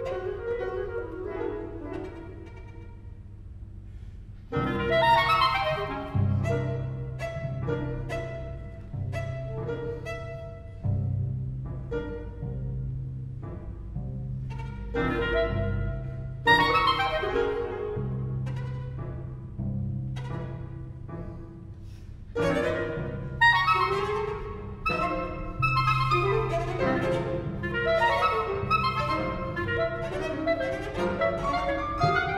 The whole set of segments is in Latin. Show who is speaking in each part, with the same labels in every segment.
Speaker 1: © transcript Emily Thank you.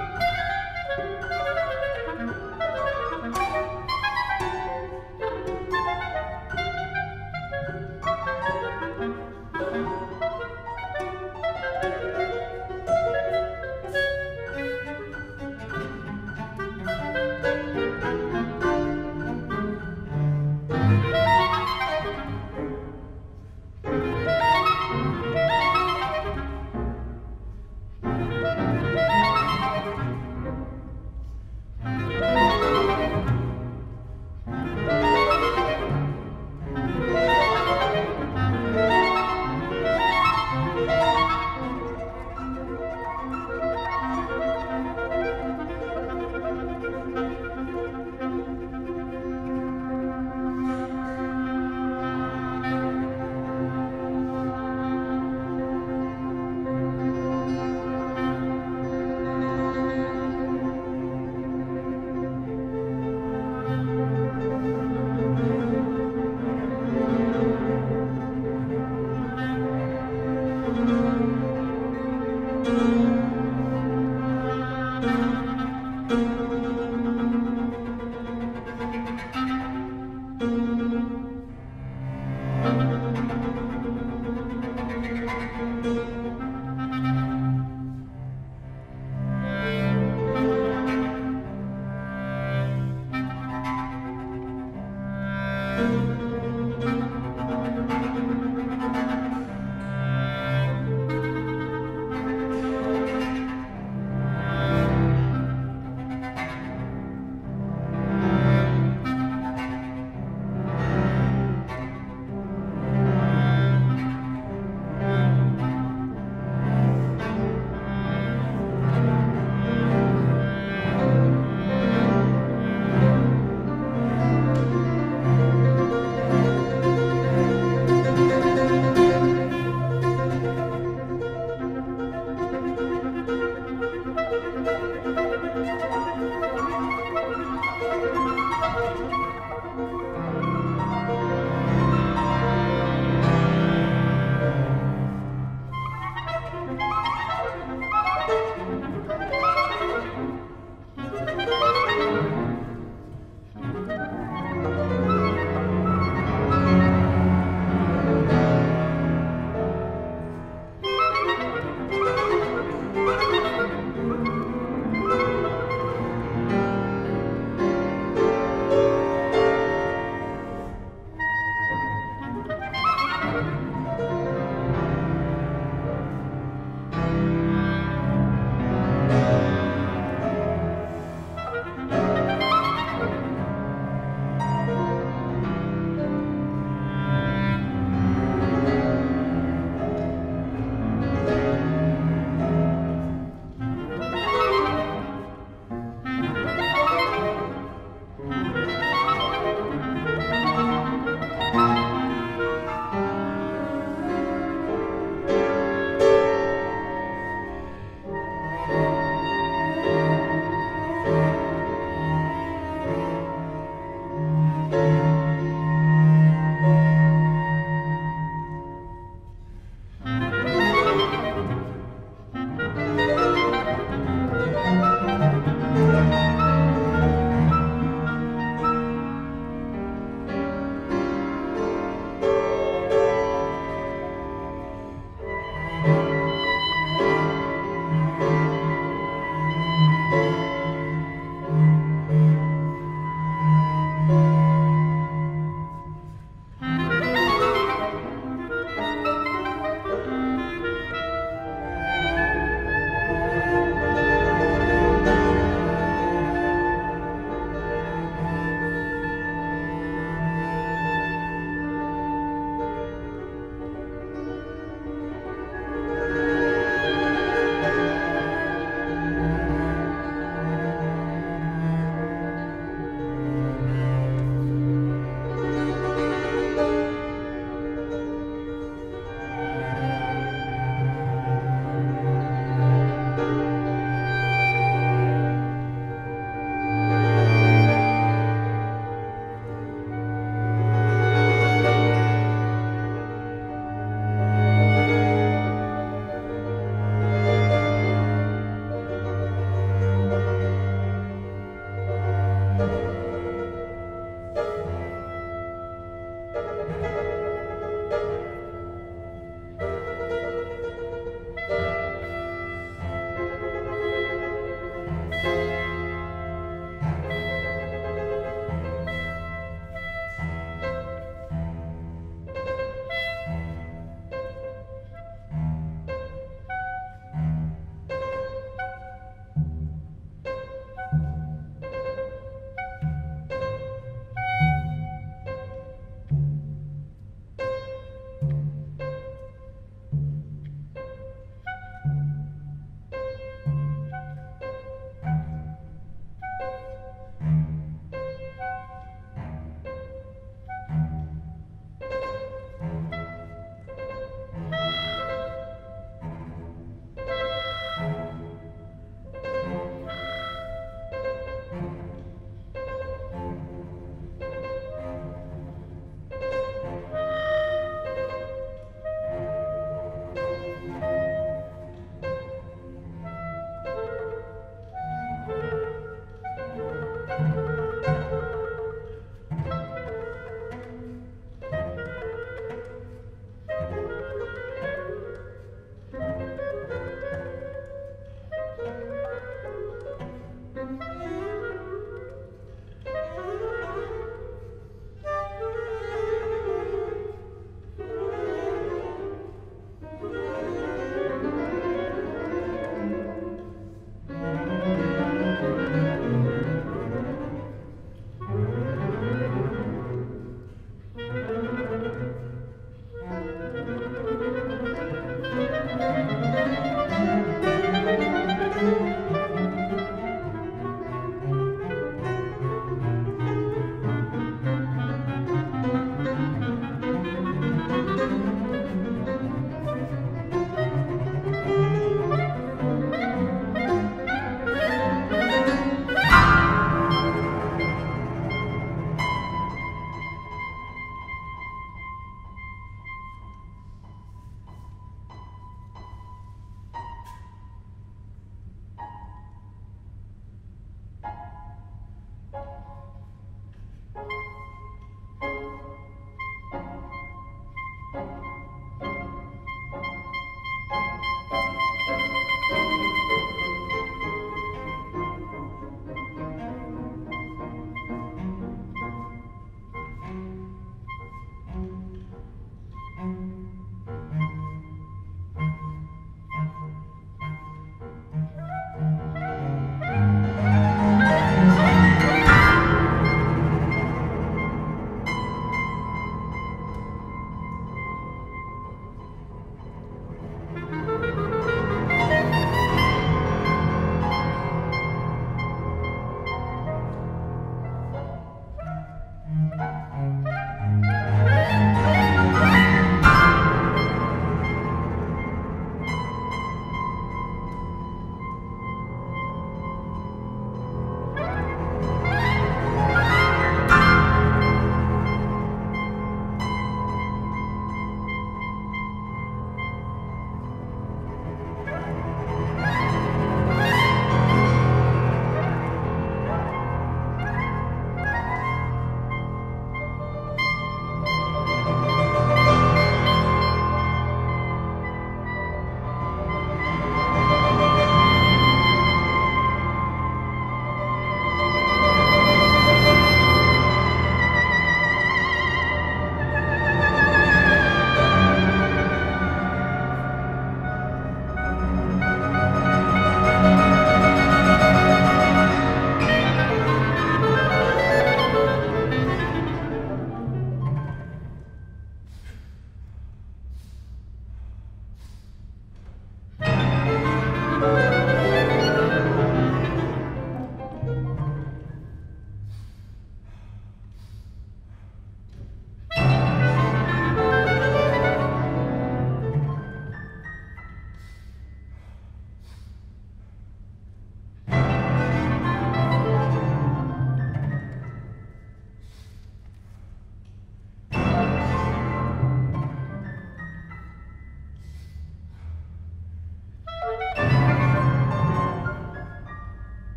Speaker 1: Thank you.